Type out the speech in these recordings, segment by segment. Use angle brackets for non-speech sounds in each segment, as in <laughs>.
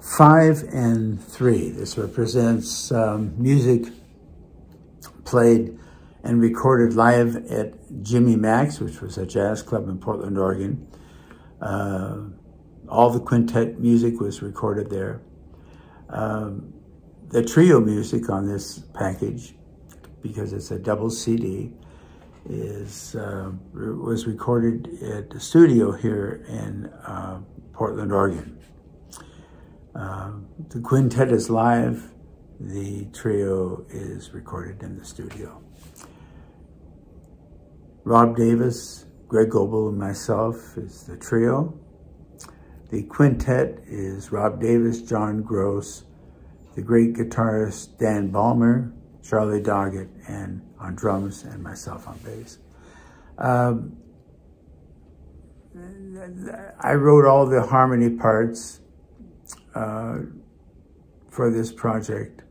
five and three. This represents um, music played and recorded live at Jimmy Mak's, which was a jazz club in Portland, Oregon. Uh, all the quintet music was recorded there. Um, the trio music on this package, because it's a double CD, is uh, was recorded at the studio here in uh, Portland, Oregon. Uh, the quintet is live. The trio is recorded in the studio. Rob Davis, Greg Goebel, and myself is the trio. The quintet is Rob Davis, John Gross, the great guitarist Dan Balmer, Charlie Doggett, and on drums, and myself on bass. Um, I wrote all the harmony parts uh, for this project.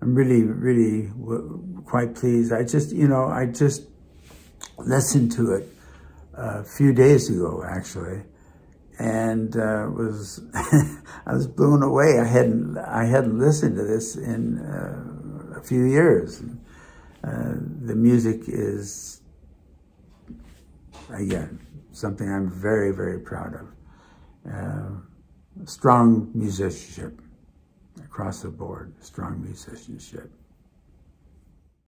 I'm really, really quite pleased. I just, you know, I just listened to it a few days ago, actually, and uh, was <laughs> I was blown away. I hadn't I hadn't listened to this in uh, a few years. Uh, the music is again something I'm very very proud of. Uh, strong musicianship across the board. Strong musicianship.